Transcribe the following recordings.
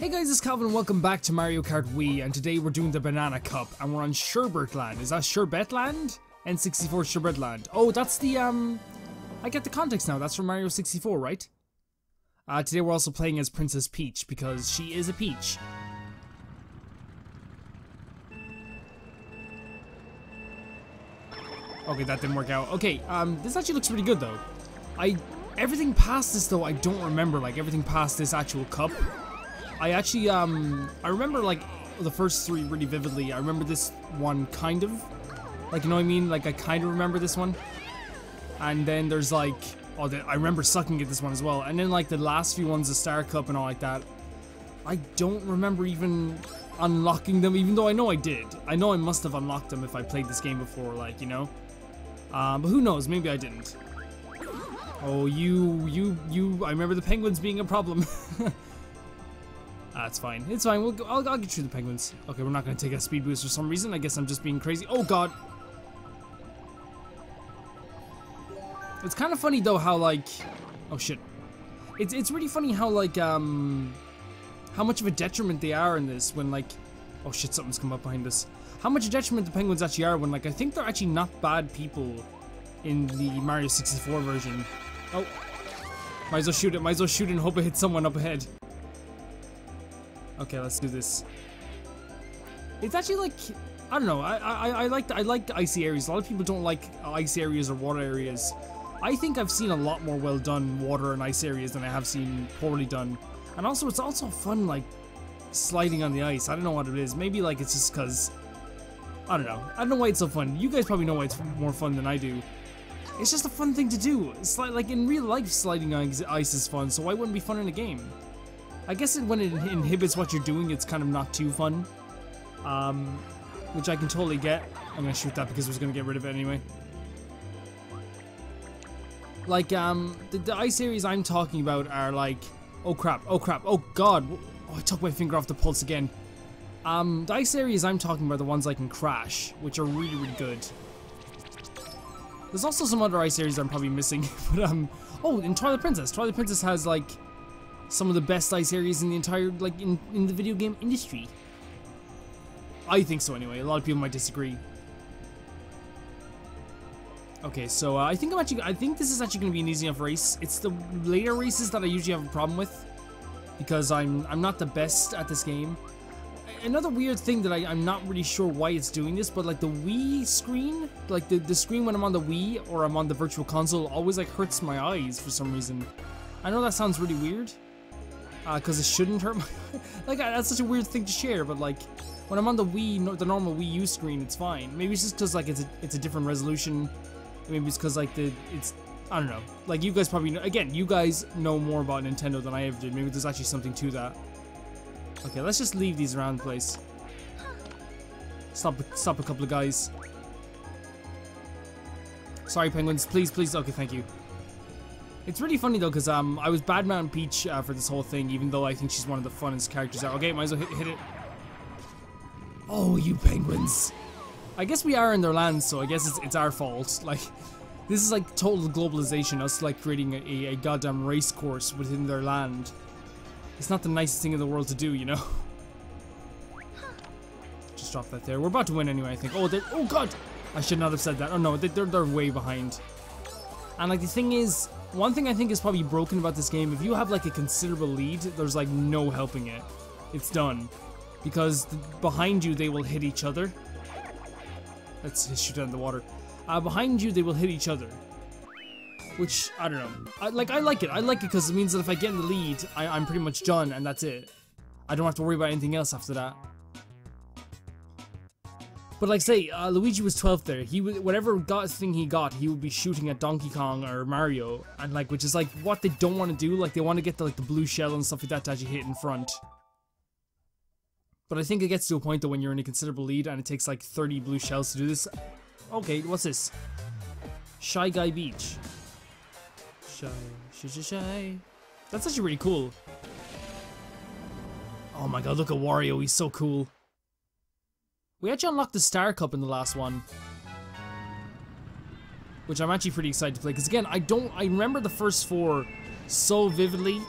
Hey guys, it's Calvin and welcome back to Mario Kart Wii and today we're doing the Banana Cup and we're on Sherbet Land. Is that Sherbet Land? N64 Sherbet Land. Oh, that's the, um... I get the context now, that's from Mario 64, right? Uh, today we're also playing as Princess Peach because she is a peach. Okay, that didn't work out. Okay, um, this actually looks pretty good though. I, everything past this though, I don't remember, like everything past this actual cup. I actually, um, I remember like the first three really vividly. I remember this one kind of, like, you know what I mean? Like, I kind of remember this one. And then there's like, oh, the, I remember sucking at this one as well. And then like the last few ones, the Star Cup and all like that, I don't remember even unlocking them, even though I know I did. I know I must have unlocked them if I played this game before, like, you know? Um, but who knows, maybe I didn't. Oh, you, you, you, I remember the penguins being a problem. That's fine. It's fine. We'll go, I'll, I'll get through the penguins. Okay, we're not going to take a speed boost for some reason. I guess I'm just being crazy. Oh, God. It's kind of funny, though, how, like... Oh, shit. It's, it's really funny how, like, um... How much of a detriment they are in this when, like... Oh, shit, something's come up behind us. How much a detriment the penguins actually are when, like, I think they're actually not bad people in the Mario 64 version. Oh. Might as well shoot it. Might as well shoot and hope it hits someone up ahead. Okay, let's do this. It's actually like I don't know. I I I like I like icy areas. A lot of people don't like icy areas or water areas. I think I've seen a lot more well done water and ice areas than I have seen poorly done. And also, it's also fun like sliding on the ice. I don't know what it is. Maybe like it's just because I don't know. I don't know why it's so fun. You guys probably know why it's more fun than I do. It's just a fun thing to do. It's like, like in real life, sliding on ice is fun. So why wouldn't it be fun in a game? I guess when it inhibits what you're doing, it's kind of not too fun. Um, which I can totally get. I'm gonna shoot that because I was gonna get rid of it anyway. Like, um, the, the ice areas I'm talking about are like, oh crap, oh crap, oh god, oh, I took my finger off the pulse again. Um, the ice areas I'm talking about are the ones I can crash, which are really, really good. There's also some other ice areas I'm probably missing, but um, oh, in Twilight Princess. Twilight Princess has like some of the best ice areas in the entire, like, in, in the video game industry. I think so anyway. A lot of people might disagree. Okay, so uh, I think I'm actually, I think this is actually going to be an easy enough race. It's the later races that I usually have a problem with because I'm, I'm not the best at this game. Another weird thing that I, I'm not really sure why it's doing this, but like the Wii screen, like the, the screen when I'm on the Wii or I'm on the Virtual Console always like hurts my eyes for some reason. I know that sounds really weird, because uh, it shouldn't hurt my like that's such a weird thing to share but like when I'm on the Wii the normal Wii U screen it's fine. Maybe it's just because like it's a, it's a different resolution. Maybe it's because like the it's I don't know. Like you guys probably know again you guys know more about Nintendo than I ever did. Maybe there's actually something to that. Okay let's just leave these around the place. Stop stop a couple of guys. Sorry penguins. Please please okay thank you it's really funny though, because um, I was Badman Peach uh, for this whole thing, even though I think she's one of the funnest characters out. Okay, might as well hit, hit it. Oh, you penguins. I guess we are in their land, so I guess it's, it's our fault. Like, this is like total globalization, us like creating a, a goddamn race course within their land. It's not the nicest thing in the world to do, you know? Just drop that there. We're about to win anyway, I think. Oh, oh god! I should not have said that. Oh no, they're, they're way behind. And like the thing is, one thing I think is probably broken about this game, if you have like a considerable lead, there's like no helping it. It's done. Because behind you, they will hit each other. Let's shoot down the water. Uh, behind you, they will hit each other. Which, I don't know. I, like, I like it. I like it because it means that if I get in the lead, I, I'm pretty much done and that's it. I don't have to worry about anything else after that. But like say, uh, Luigi was 12th there. He would whatever got thing he got, he would be shooting at Donkey Kong or Mario, and like which is like what they don't want to do. Like they want to get the like the blue shell and stuff like that to actually hit in front. But I think it gets to a point though when you're in a considerable lead and it takes like 30 blue shells to do this. Okay, what's this? Shy Guy Beach. Shy, shy, shy, shy. That's actually really cool. Oh my god, look at Wario, he's so cool. We actually unlocked the Star Cup in the last one. Which I'm actually pretty excited to play. Because again, I don't... I remember the first four so vividly.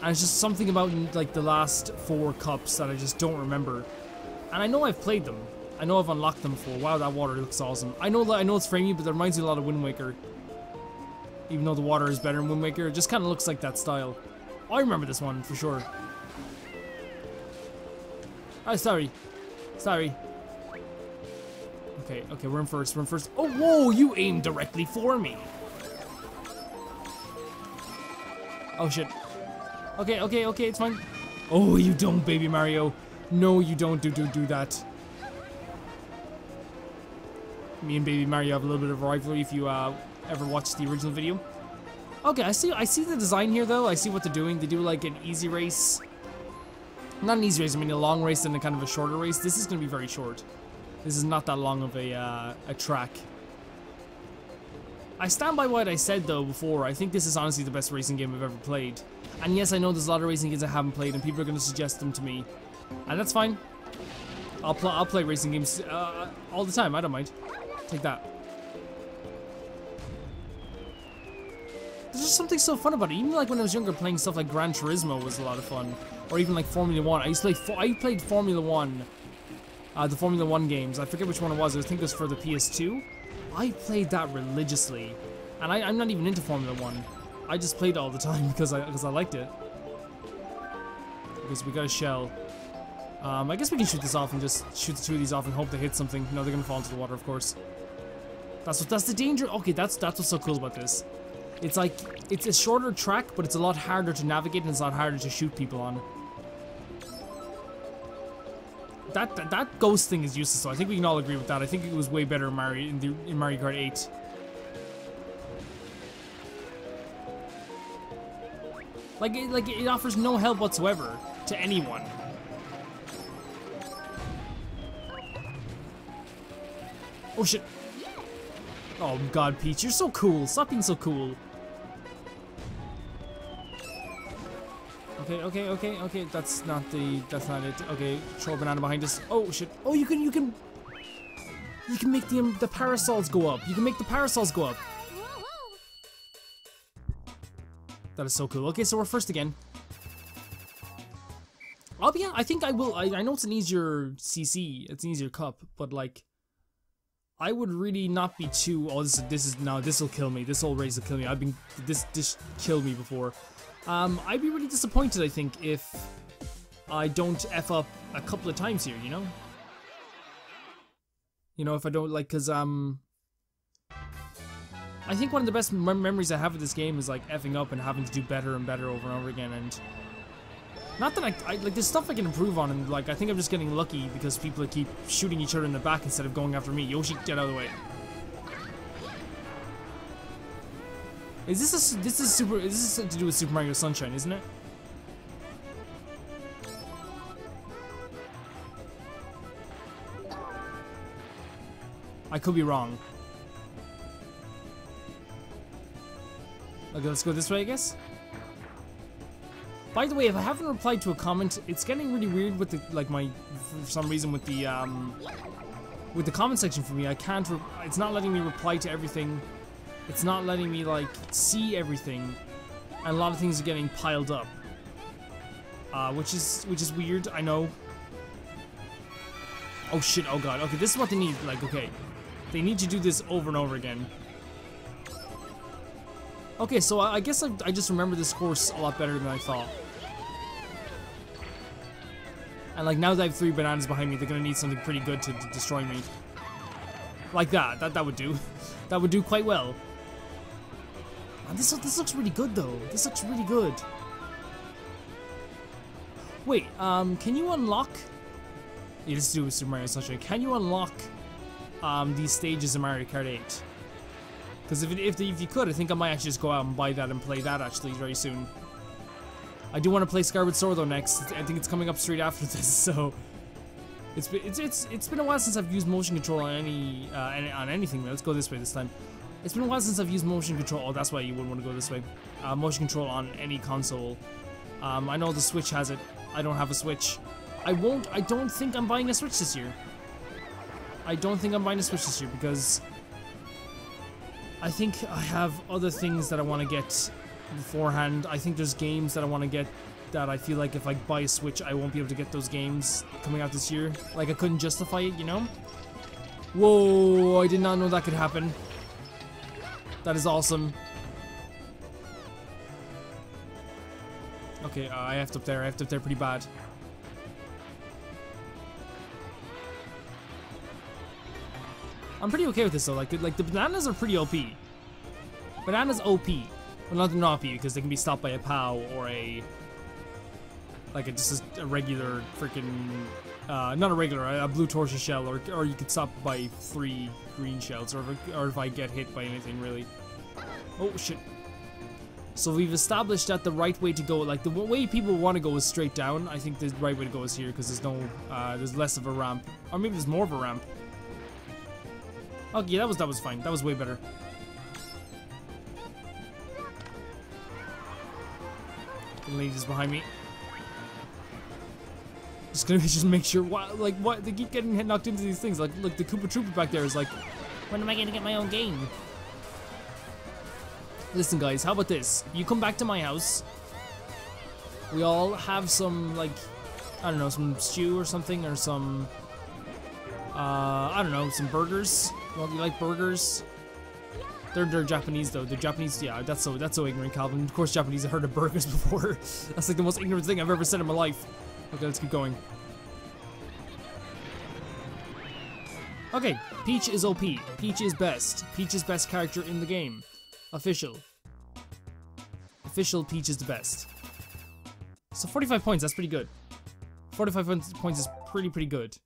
And it's just something about like the last four cups that I just don't remember. And I know I've played them. I know I've unlocked them before. Wow, that water looks awesome. I know that I know it's framey, but it reminds me a lot of Wind Waker. Even though the water is better in Wind Waker, it just kind of looks like that style. I remember this one for sure. Oh, sorry. Sorry. Okay, okay, we're in first, we're in first. Oh, whoa, you aimed directly for me. Oh, shit. Okay, okay, okay, it's fine. Oh, you don't, baby Mario. No, you don't do do do that. Me and baby Mario have a little bit of rivalry if you uh, ever watched the original video. Okay, I see I see the design here though. I see what they're doing. They do like an easy race. Not an easy race, I mean a long race and a kind of a shorter race. This is going to be very short. This is not that long of a, uh, a track. I stand by what I said though before. I think this is honestly the best racing game I've ever played. And yes, I know there's a lot of racing games I haven't played and people are going to suggest them to me. And that's fine. I'll, pl I'll play racing games uh, all the time. I don't mind. Take that. There's just something so fun about it. Even like when I was younger, playing stuff like Gran Turismo was a lot of fun, or even like Formula One. I used to play. I played Formula One, uh, the Formula One games. I forget which one it was. I think it was for the PS2. I played that religiously, and I, am not even into Formula One. I just played all the time because I because I liked it. Because we got a shell. Um, I guess we can shoot this off and just shoot the two of these off and hope they hit something. No, they're gonna fall into the water, of course. That's what. That's the danger. Okay, that's that's what's so cool about this. It's like, it's a shorter track, but it's a lot harder to navigate and it's a lot harder to shoot people on. That, that, that ghost thing is useless, so I think we can all agree with that. I think it was way better in Mario, in, the, in Mario Kart 8. Like, it, like, it offers no help whatsoever to anyone. Oh shit. Oh god, Peach, you're so cool. Stop being so cool. Okay, okay, okay, okay. That's not the. That's not it. Okay, throw a banana behind us. Oh shit. Oh, you can, you can. You can make the um, the parasols go up. You can make the parasols go up. That is so cool. Okay, so we're first again. I'll be. I think I will. I, I know it's an easier CC. It's an easier cup, but like. I would really not be too. Oh, this, this is now. This will kill me. This whole race will kill me. I've been this this killed me before. Um, I'd be really disappointed. I think if I don't f up a couple of times here. You know. You know if I don't like, cause um. I think one of the best mem memories I have of this game is like effing up and having to do better and better over and over again and not that I, I, like there's stuff I can improve on and like I think I'm just getting lucky because people keep shooting each other in the back instead of going after me. Yoshi, get out of the way. Is this a, this is super this is to do with Super Mario Sunshine, isn't it? I could be wrong. Okay, let's go this way, I guess. By the way, if I haven't replied to a comment, it's getting really weird with the, like my, for some reason with the, um, with the comment section for me. I can't, it's not letting me reply to everything. It's not letting me, like, see everything. And a lot of things are getting piled up. Uh, which is, which is weird, I know. Oh shit, oh god. Okay, this is what they need, like, okay. They need to do this over and over again. Okay, so I, I guess I, I just remember this course a lot better than I thought. And like now that I have three bananas behind me, they're gonna need something pretty good to, to destroy me. Like that, that that would do. that would do quite well. Man, this this looks really good though. This looks really good. Wait, um, can you unlock? Yeah, is do Super Mario Sunshine. Can you unlock um these stages in Mario Kart 8? Because if, if, if you could, I think I might actually just go out and buy that and play that actually very soon. I do want to play Skyward Sword though next. I think it's coming up straight after this, so it's been it's it's it's been a while since I've used motion control on any uh, any, on anything. Let's go this way this time. It's been a while since I've used motion control. Oh, that's why you wouldn't want to go this way. Uh, motion control on any console. Um, I know the Switch has it. I don't have a Switch. I won't. I don't think I'm buying a Switch this year. I don't think I'm buying a Switch this year because I think I have other things that I want to get beforehand. I think there's games that I want to get that I feel like if I buy a Switch, I won't be able to get those games coming out this year. Like, I couldn't justify it, you know? Whoa, I did not know that could happen. That is awesome. Okay, uh, I have to up there. I have to up there pretty bad. I'm pretty okay with this though. Like, like the bananas are pretty OP. Bananas OP. Well, not not OP because they can be stopped by a POW or a like a, just a regular freaking uh, not a regular, a blue tortoise shell, or or you could stop by three green shells, or if, or if I get hit by anything really. Oh shit. So we've established that the right way to go, like the way people want to go is straight down. I think the right way to go is here because there's no, uh, there's less of a ramp, or maybe there's more of a ramp. Okay, that was that was fine. That was way better. The lady's behind me. Just gonna just make sure. What, like what? They keep getting knocked into these things. Like, look, the Koopa Troopa back there is like, when am I gonna get my own game? Listen, guys, how about this? You come back to my house. We all have some, like, I don't know, some stew or something, or some, uh, I don't know, some burgers. Well, you like burgers? They're, they're Japanese though. They're Japanese. Yeah, that's so that's so ignorant, Calvin. Of course, Japanese have heard of burgers before. that's like the most ignorant thing I've ever said in my life. Okay, let's keep going. Okay, Peach is OP. Peach is best. Peach is best character in the game. Official. Official Peach is the best. So 45 points, that's pretty good. 45 points is pretty, pretty good.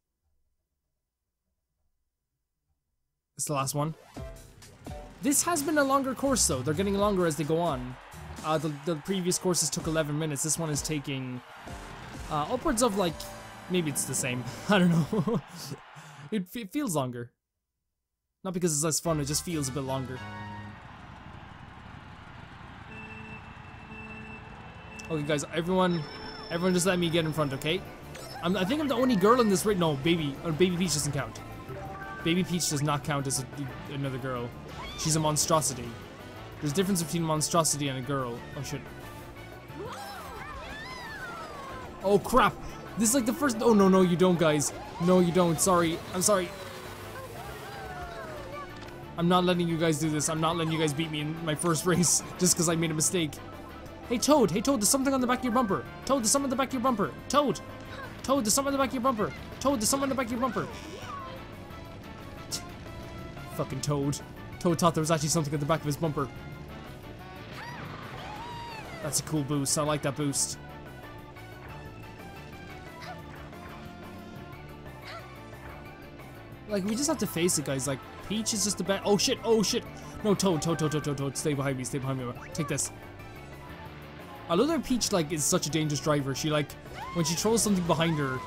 It's the last one. This has been a longer course though. They're getting longer as they go on. Uh, the, the previous courses took 11 minutes. This one is taking uh, upwards of like, maybe it's the same. I don't know. it, it feels longer. Not because it's less fun, it just feels a bit longer. Okay, guys, everyone, everyone, just let me get in front, okay? I'm, i think I'm the only girl in this race. No, baby, or baby Peach doesn't count. Baby Peach does not count as a, another girl. She's a monstrosity. There's a difference between monstrosity and a girl. Oh shit. Oh crap! This is like the first. Oh no, no, you don't, guys. No, you don't. Sorry. I'm sorry. I'm not letting you guys do this. I'm not letting you guys beat me in my first race just because I made a mistake. Hey Toad, hey Toad, there's something on the back of your bumper. Toad, there's something on the back of your bumper. Toad, Toad, there's something on the back of your bumper. Toad, there's something on the back of your bumper. Fucking Toad. Toad thought there was actually something at the back of his bumper. That's a cool boost. I like that boost. Like, we just have to face it, guys. Like, Peach is just the best. Oh, shit. Oh, shit. No, Toad, Toad, Toad, Toad, Toad, Toad. Stay behind me. Stay behind me. Take this. I love that Peach like is such a dangerous driver. She like when she throws something behind her,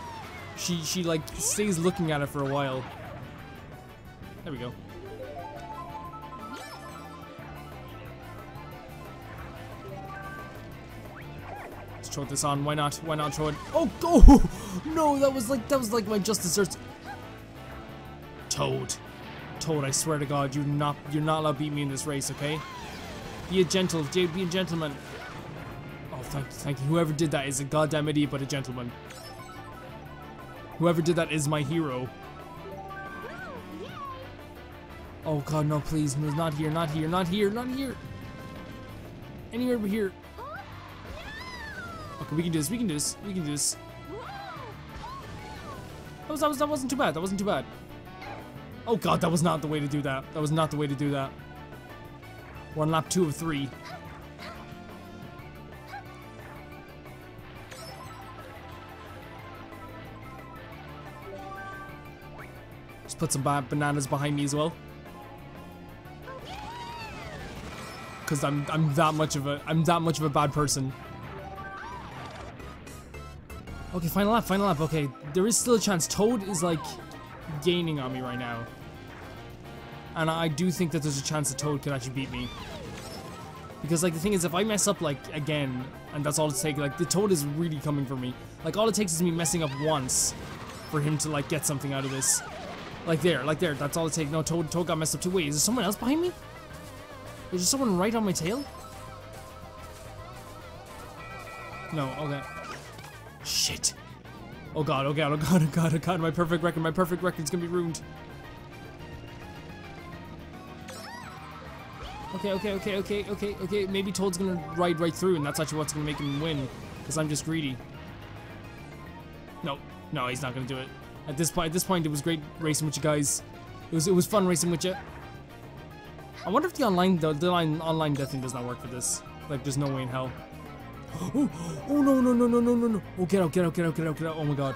she she like stays looking at it for a while. There we go. Let's throw this on. Why not? Why not throw it? Oh, go! Oh, no, that was like that was like my just desserts. Toad, Toad! I swear to God, you're not you're not allowed to beat me in this race, okay? Be a gentle, be a gentleman Oh, thank, thank you. Whoever did that is a goddamn idiot, but a gentleman. Whoever did that is my hero. Oh god, no, please. No, not here, not here, not here, not here. Anywhere but here. Okay, we can do this, we can do this, we can do this. That, was, that, was, that wasn't too bad, that wasn't too bad. Oh god, that was not the way to do that. That was not the way to do that. One lap two of three. Just put some bananas behind me as well. Cause I'm I'm that much of a I'm that much of a bad person. Okay, final lap, final lap. Okay, there is still a chance. Toad is like gaining on me right now. And I do think that there's a chance that Toad could actually beat me. Because like the thing is if I mess up like again and that's all it's taking like the Toad is really coming for me. Like all it takes is me messing up once for him to like get something out of this. Like there, like there. That's all it takes. No, Toad, Toad got messed up too. Wait, is there someone else behind me? Is there someone right on my tail? No, okay. Shit. Oh god, oh god, oh god, oh god, oh god, my perfect record, my perfect record's gonna be ruined. Okay, okay, okay, okay, okay, okay, maybe Toad's gonna ride right through and that's actually what's gonna make him win, because I'm just greedy. No, no, he's not gonna do it. At this point, at this point, it was great racing with you guys. It was, it was fun racing with you. I wonder if the online, the, the online, online death thing does not work for this. Like, there's no way in hell. Oh, oh no, no, no, no, no, no, no. Oh, get out, get out, get out, get out, get out. Oh my god.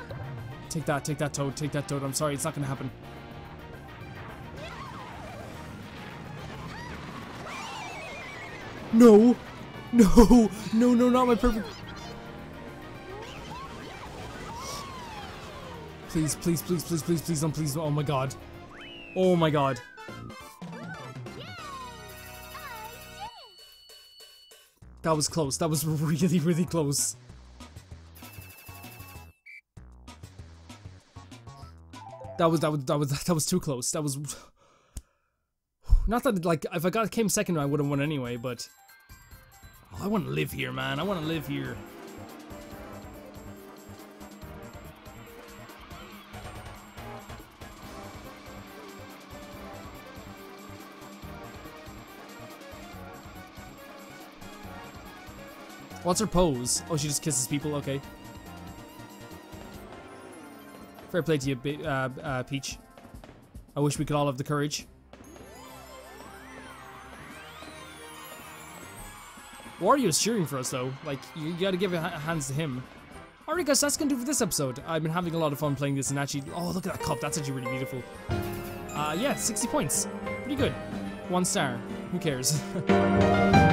Take that, take that toad, take that toad. I'm sorry, it's not gonna happen. No! No! No, no, not my perfect... Please, please, please, please, please, please, don't, please, oh my god. Oh my god. That was close. That was really, really close. That was that was that was that was too close. That was not that like if I got came second, I would have won anyway. But oh, I want to live here, man. I want to live here. What's her pose? Oh, she just kisses people? Okay. Fair play to you, uh, uh, Peach. I wish we could all have the courage. Wario's cheering for us, though. Like, you gotta give hands to him. Alright guys, that's gonna do for this episode. I've been having a lot of fun playing this and actually... Oh, look at that cup. That's actually really beautiful. Uh, yeah, 60 points. Pretty good. One star. Who cares?